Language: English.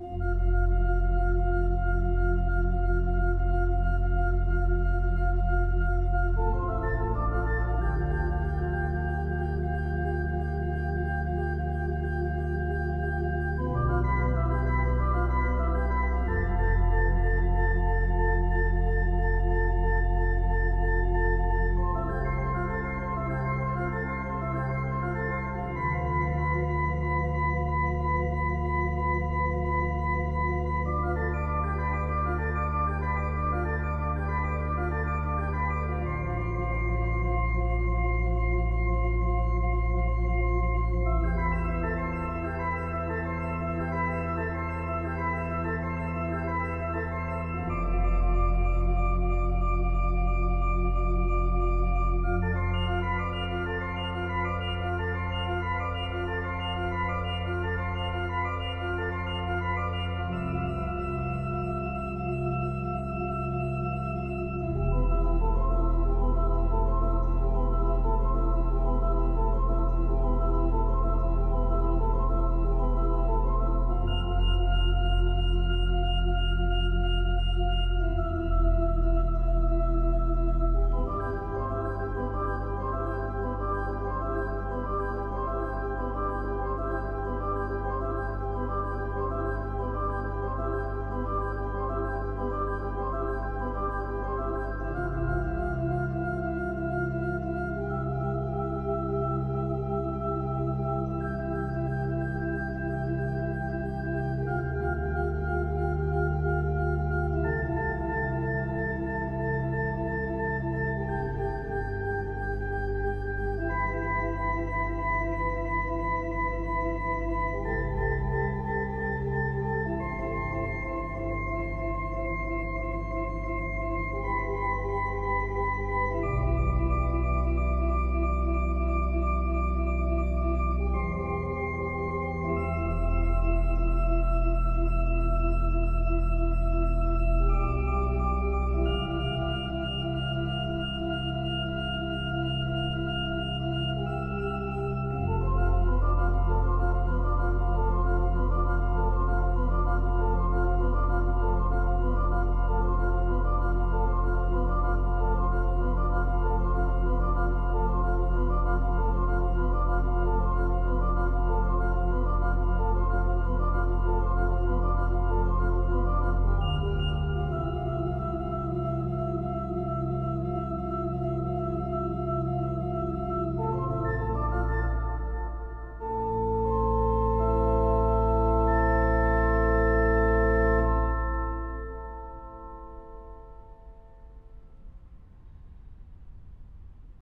you